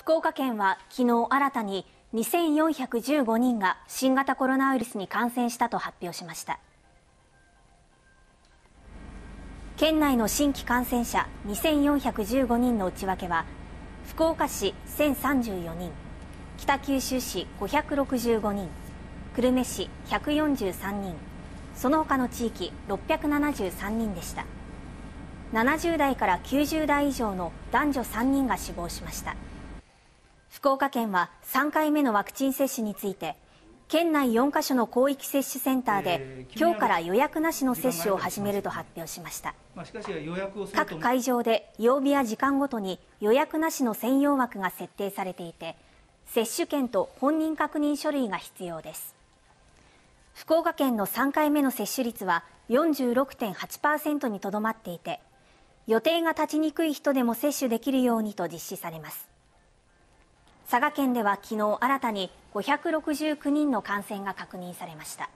福岡県は昨日新たに2415人が新型コロナウイルスに感染したと発表しました。県内の新規感染者2415人の内訳は福岡市1034人北九州市565人久留米市143人その他の地域673人でした。70代から90代以上の男女3人が死亡しました。福岡県は3回目のワクチン接種について県内4カ所の広域接種センターで今日から予約なしの接種を始めると発表しました。各会場で曜日や時間ごとに予約なしの専用枠が設定されていて接種券と本人確認書類が必要です。福岡県の3回目の接種率は46.8%にとどまっていて予定が立ちにくい人でも接種できるようにと実施されます佐賀県では昨日新たに569人の感染が確認されました。